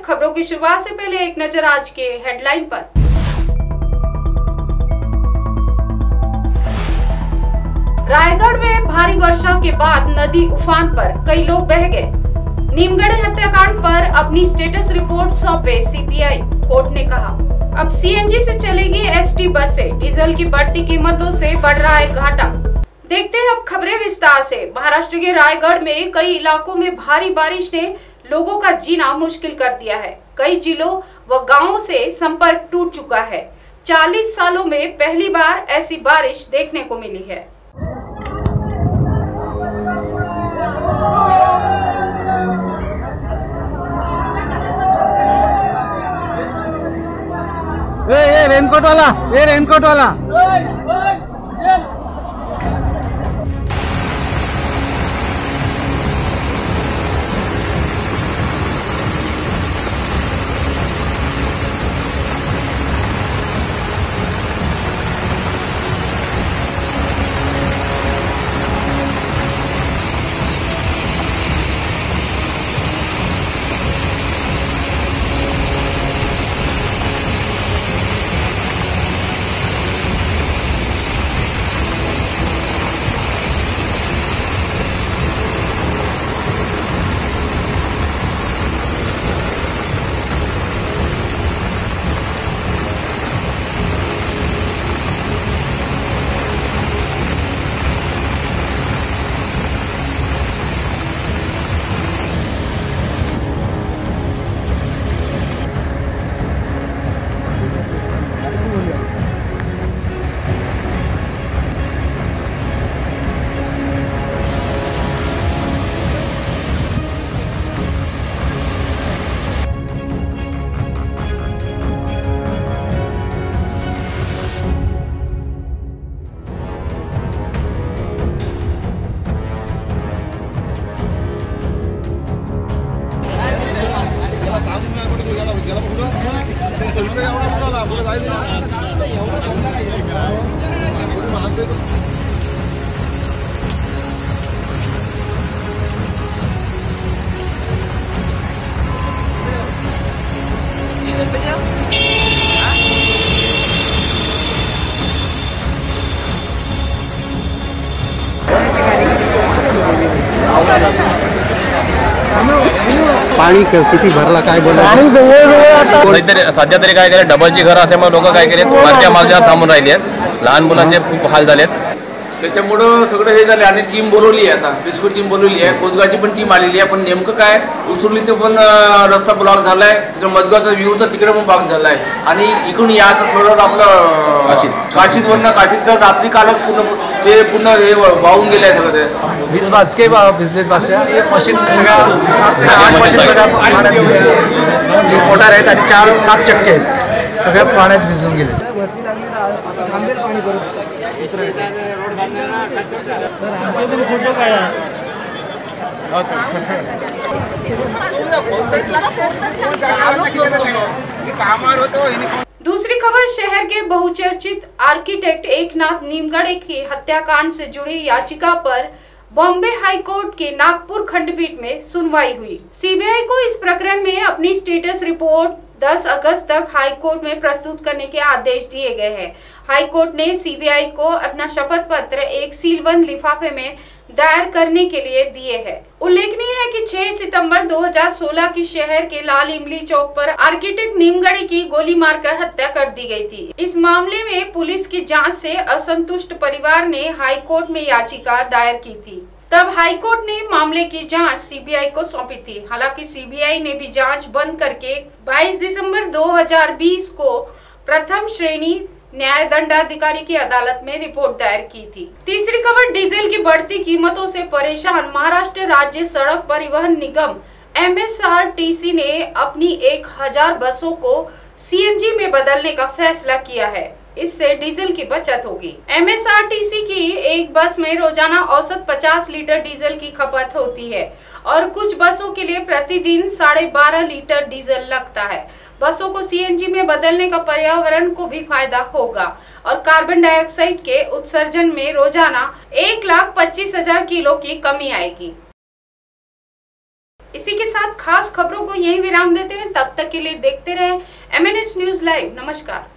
खबरों की शुरुआत से पहले एक नज़र आज के हेडलाइन पर। रायगढ़ में भारी वर्षा के बाद नदी उफान पर कई लोग बह गए। नीमगढ़ हत्याकांड पर अपनी स्टेटस रिपोर्ट सौंपे सीबीआई कोर्ट ने कहा। अब सीएनजी से चलेगी एसटी बसें। डीजल की बढ़ती कीमतों से बढ़ रहा है घाटा। देखते हैं अब खबरें विस्तार से। महाराष्ट्र के रायगढ़ में कई इलाकों में भारी बारिश ने लोगों का जीना मुश्किल कर दिया है। कई जिलों व गाँवों से संपर्क टूट चुका है। 40 सालों में पहली बार ऐसी बारिश देखने को मिली है। ए ए रेनकोट वाला ए रेनकोट वाला। पाणी क- किती भरला काय बोला तरी सध्या तरी काय केलं डबलची घरं असल्यामुळे लोक काय केले वरच्या मागच्या थांबून राहिली आहेत लहान मुलांचे खूप हाल झालेत. त्याच्यामुळं सगळं हे झालं आणि टीम बोलवली आहे आता. बिस्कू टीम बोलवली आहे. कोसगावची पण टीम आलेली आहे. पण नेमकं काय? उचुर्लीचं पण अं, रस्ता ब्लॉक झाला आहे तिकडे मजगावचा व्ह्यूचा तिकडे पण ब्लॉक झाला आहे आणि इकडून याचं सोडत आपलं काशीद. काशीदवरनं काशीद तर रात्री काल पूर्ण ते पूर्ण हे वाहून गेले आहे सगळं ते. वीस बाजके बिझनेस बाजके हे मशीन सगळ्या सात ते आठ मशीन सगळ्या पाण्यात. मोटार आहेत आणि चार सात चक्के आहेत. सगळ्या पाण्यात भिजून गेले. दूसरी खबर, शहर के बहुचर्चित आर्किटेक्ट एकनाथ नीमगढ़े की हत्याकांड से जुड़ी याचिका पर बॉम्बे हाई कोर्ट के नागपुर खंडपीठ में सुनवाई हुई। सीबीआई को इस प्रकरण में अपनी स्टेटस रिपोर्ट 10 अगस्त तक हाई कोर्ट में प्रस्तुत करने के आदेश दिए गए हैं। हाई कोर्ट ने सीबीआई को अपना शपथ पत्र एक सीलबंद लिफाफे में दायर करने के लिए दिए हैं। उल्लेखनीय है कि 6 सितंबर 2016 की शहर के लाल इमली चौक पर आर्किटेक्ट नीमगढ़ी की गोली मारकर हत्या कर दी गई थी। इस मामले में पुलिस की जाँच से असंतुष्ट परिवार ने हाई कोर्ट में याचिका दायर की थी। तब हाई कोर्ट ने मामले की जाँच सीबीआई को सौंपी थी। हालाँकि सीबीआई ने भी जाँच बंद करके 22 दिसंबर 2020 को प्रथम श्रेणी न्याय दंडाधिकारी की अदालत में रिपोर्ट दायर की थी। तीसरी खबर, डीजल की बढ़ती कीमतों से परेशान महाराष्ट्र राज्य सड़क परिवहन निगम एमएसआरटीसी ने अपनी एक हज़ार बसों को सीएनजी में बदलने का फैसला किया है। इससे डीजल की बचत होगी। एमएसआरटीसी की एक बस में रोज़ाना औसत 50 लीटर डीजल की खपत होती है और कुछ बसों के लिए प्रतिदिन साढ़े बारह लीटर डीजल लगता है। बसों को सीएनजी में बदलने का पर्यावरण को भी फ़ायदा होगा और कार्बन डाइऑक्साइड के उत्सर्जन में रोज़ाना एक लाख पच्चीस हज़ार किलो की कमी आएगी। इसी के साथ खास खबरों को यही विराम देते हैं। तब तक के लिए देखते रहे एमएनएस न्यूज़ लाइव नमस्कार।